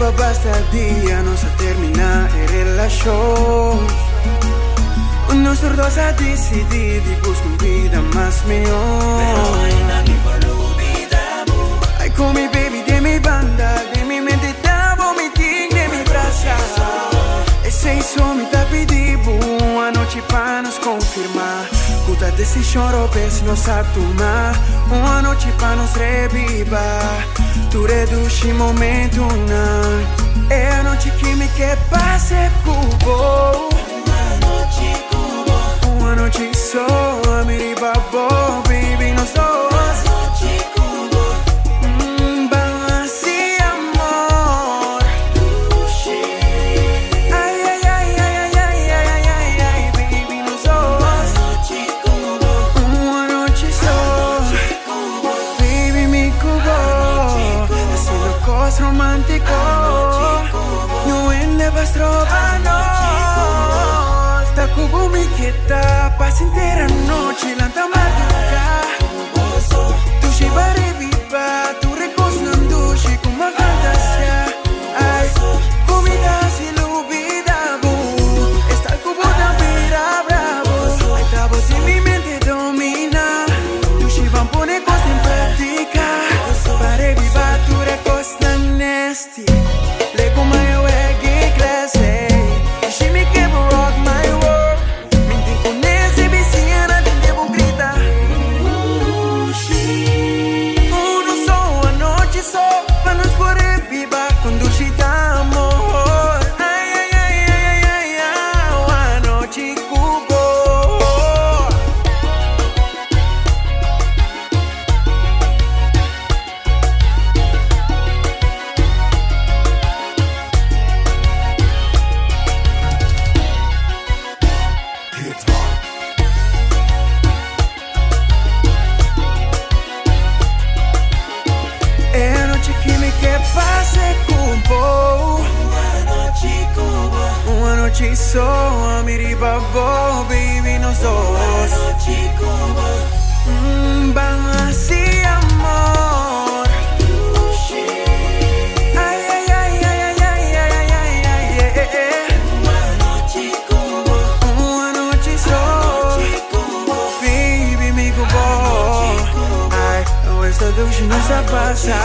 Acaba basta dia nossa terminar a relação Nós dois a decidir de buscar uma vida mais melhor Ai come baby de mi banda De mi mente tá vomiting de mi braça Esse isso me tá pedindo noite para nos confirmar Cuta decisão roubes nos a Uma noite para nos revivar Turedushi é momentu nan é E noite que me quer passe cubo. Uma noite só. vas romántico. No endevas robando. Takubo mi kita, pasintera noche, lanta marca. Me ribabou, baby, como Hum, Van assim, amor ai, ai, ai, ai, ai, ai, ai, ai, ai, yeah, yeah. Só, Noite como baby, me cubo Ai, esta noite não está passa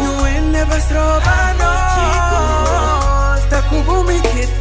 Não é nevas trova, não Tá cubo me quita